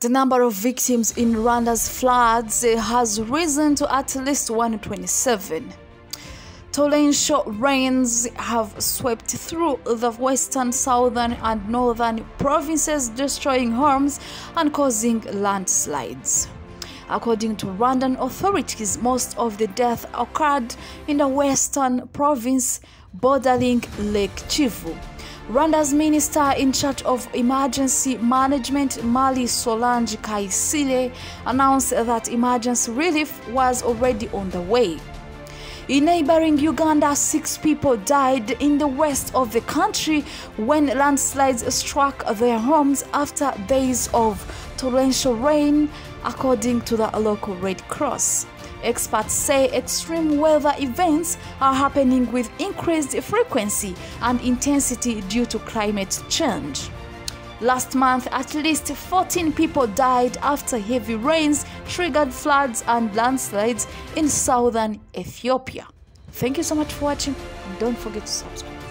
The number of victims in Rwanda's floods has risen to at least 127. Torrential rains have swept through the western, southern, and northern provinces, destroying homes and causing landslides. According to Rwandan authorities, most of the deaths occurred in the western province bordering Lake Kivu. Rwanda's minister in charge of emergency management, Marie Solange Kayisire, announced that emergency relief was already on the way. In neighboring Uganda, six people died in the west of the country when landslides struck their homes after days of torrential rain, according to the local Red Cross. Experts say extreme weather events are happening with increased frequency and intensity due to climate change. Last month, at least 14 people died after heavy rains triggered floods and landslides in southern Ethiopia. Thank you so much for watching. Don't forget to subscribe.